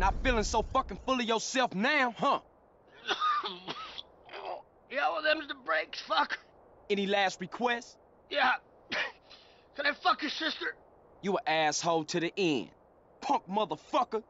Not feeling so fucking full of yourself now, huh? yeah, well, them's the breaks, fuck. Any last requests? Yeah. Can I fuck your sister? You an asshole to the end. Punk motherfucker.